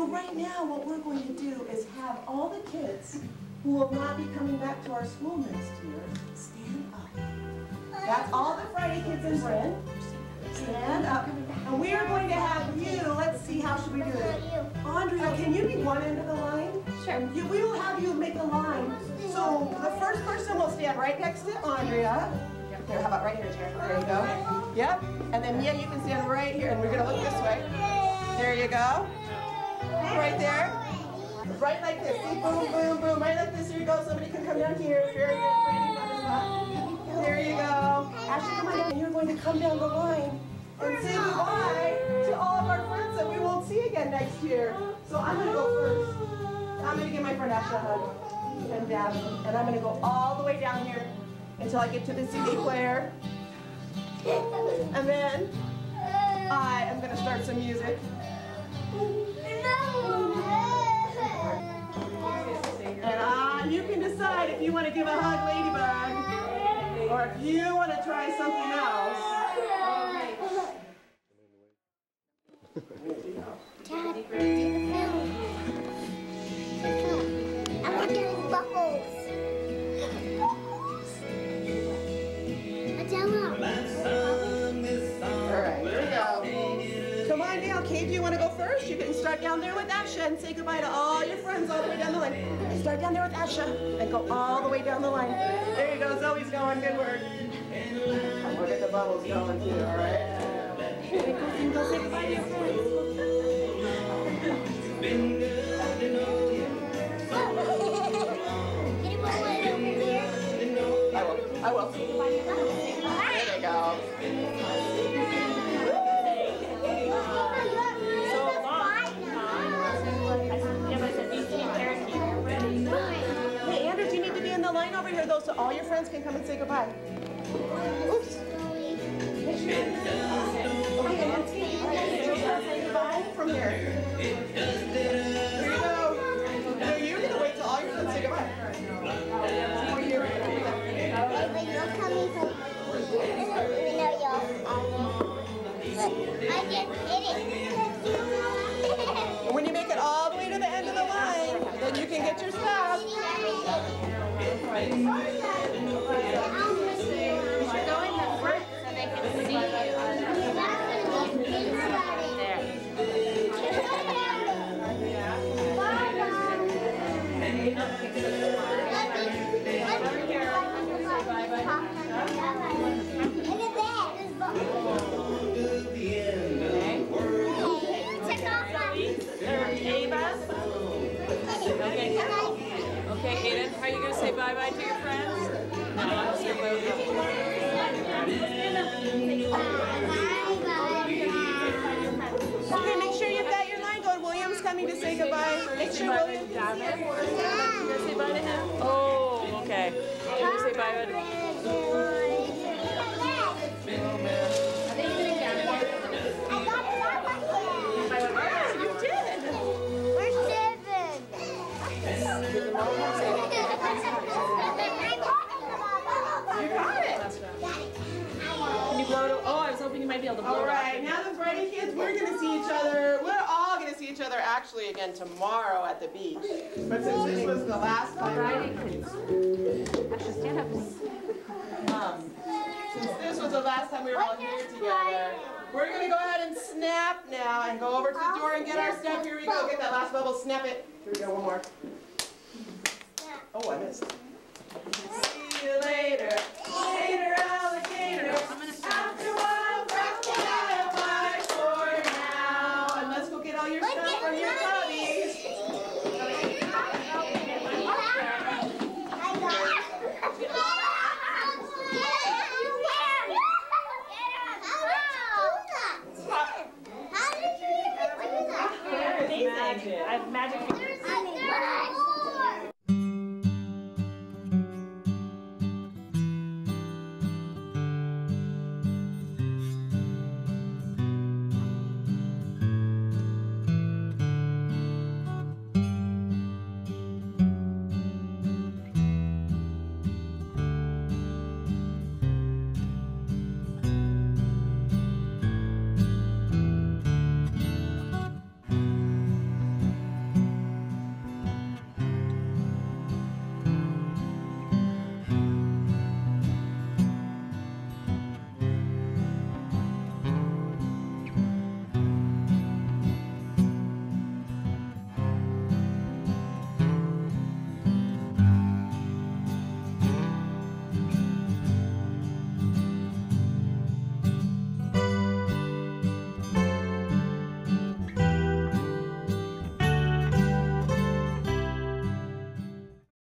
So right now, what we're going to do is have all the kids who will not be coming back to our school next year stand up. That's all the Friday kids in Bryn. Stand up. And we are going to have you, let's see, how should we do it? Andrea, can you be one end of the line? Sure. You, we will have you make a line. So the first person will stand right next to Andrea. Here, how about right here, Jared? There you go. Yep. And then Mia, you can stand right here, and we're gonna look this way. There you go. Right there. Right like this. See, boom, boom, boom. Right like this. Here you go. Somebody can come down here. Very good. You go. Ashley, come on. You're going to come down the line and say goodbye to all of our friends that we won't see again next year. So I'm going to go first. I'm going to give my friend Ashley a hug and dab, and I'm going to go all the way down here until I get to the CD player. And then I am going to start some music. And uh, you can decide if you want to give a hug, Ladybug, or if you want to try something else. Dad, start down there with Asha and say goodbye to all your friends all the way down the line. Start down there with Asha and go all the way down the line. There you go. Zoe's going. Good work. We'll get the bubbles going too, all right? Go, go say goodbye to your friends. Can you put one over here? I will. I will. Though, so all your friends can come and say goodbye? Oops. Say goodbye from here. Here you go. No, you're gonna wait till all your friends say goodbye. When you make it all the way to the end of the line, then you can get your stuff. Okay, Aiden, how are you going to say bye-bye to your friends? No, I'm just going say Okay, make sure you've got your line going. William's coming to say goodbye. Make sure William You going to say bye to him? Oh, okay. You going to say bye-bye to him? All it right, off. now the Friday kids, we're gonna see each other. We're all gonna see each other actually again tomorrow at the beach. But since this was the last time, Friday kids. Actually, stand up. um, since this was the last time we were all here together, we're gonna go ahead and snap now and go over to the door and get our stuff. Here we go. Get that last bubble. Snap it. Here we go. One more. Oh, I missed. See you later. Later, alligator. After a while, crocodile. Bye for now. And let's go get all your stuff from your puppies. How did you Amazing. I have magic